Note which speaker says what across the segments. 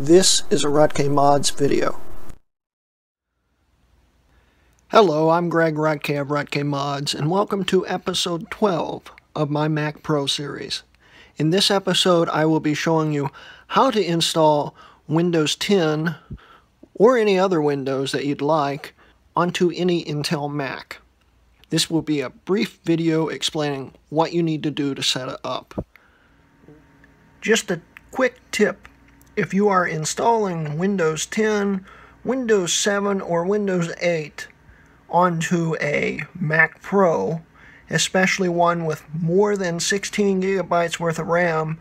Speaker 1: This is a Hrutkay Mods video. Hello, I'm Greg Hrutkay of Hrutkay Mods, and welcome to episode 12 of my Mac Pro series. In this episode, I will be showing you how to install Windows 10 or any other Windows that you'd like onto any Intel Mac. This will be a brief video explaining what you need to do to set it up. Just a quick tip if you are installing Windows 10, Windows 7, or Windows 8 onto a Mac Pro, especially one with more than 16 gigabytes worth of RAM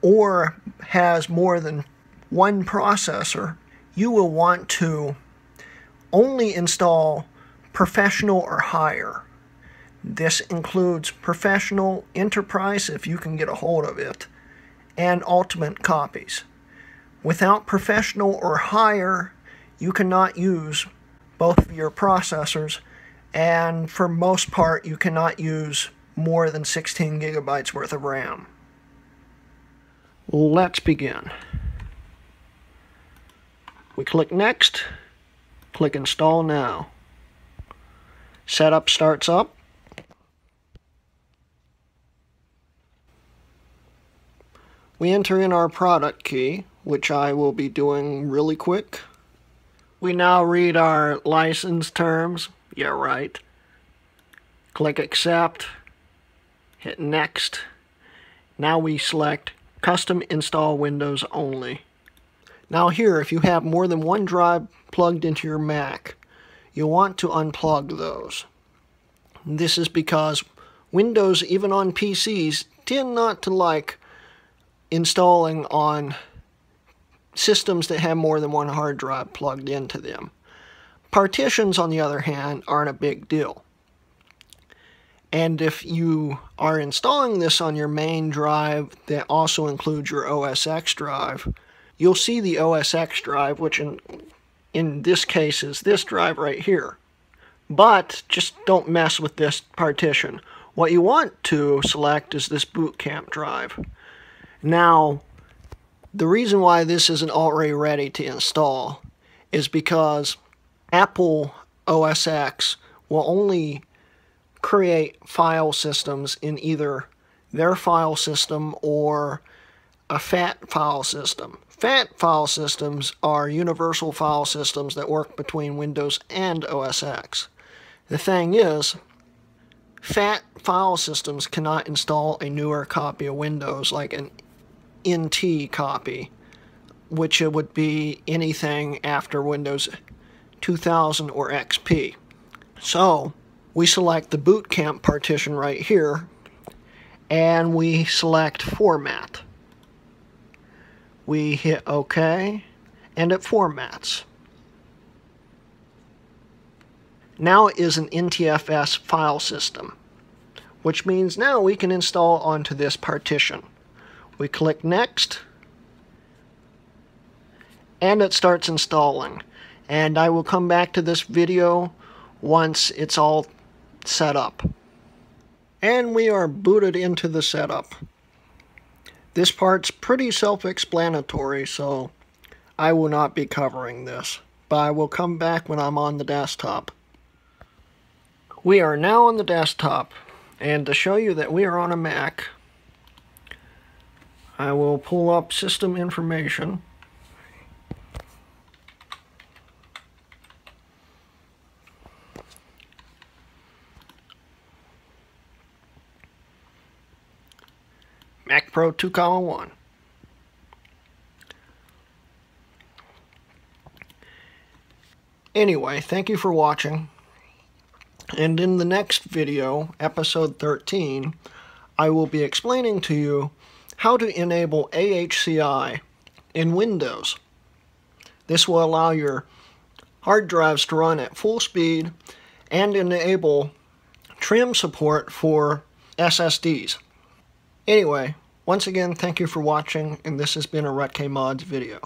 Speaker 1: or has more than one processor, you will want to only install professional or higher. This includes professional, enterprise if you can get a hold of it, and ultimate copies. Without professional or higher, you cannot use both of your processors, and for most part, you cannot use more than 16 gigabytes worth of RAM. Let's begin. We click Next, click Install Now. Setup starts up. We enter in our product key, which I will be doing really quick. We now read our license terms. Yeah, right. Click Accept. Hit Next. Now we select Custom Install Windows Only. Now here, if you have more than one drive plugged into your Mac, you'll want to unplug those. This is because Windows, even on PCs, tend not to like installing on systems that have more than one hard drive plugged into them. Partitions, on the other hand, aren't a big deal. And if you are installing this on your main drive that also includes your OS X drive, you'll see the OS X drive, which in, in this case is this drive right here. But just don't mess with this partition. What you want to select is this boot camp drive. Now, the reason why this isn't already ready to install is because Apple OS X will only create file systems in either their file system or a FAT file system. FAT file systems are universal file systems that work between Windows and OS X. The thing is, FAT file systems cannot install a newer copy of Windows like an NT copy, which it would be anything after Windows 2000 or XP. So we select the boot camp partition right here and we select format. We hit OK and it formats. Now it is an NTFS file system, which means now we can install onto this partition. We click Next, and it starts installing. And I will come back to this video once it's all set up. And we are booted into the setup. This part's pretty self-explanatory, so I will not be covering this, but I will come back when I'm on the desktop. We are now on the desktop, and to show you that we are on a Mac, I will pull up system information. Mac Pro 2, comma 1. Anyway, thank you for watching. And in the next video, episode 13, I will be explaining to you how to enable AHCI in Windows. This will allow your hard drives to run at full speed and enable trim support for SSDs. Anyway, once again, thank you for watching, and this has been a Hrutkay Mods video.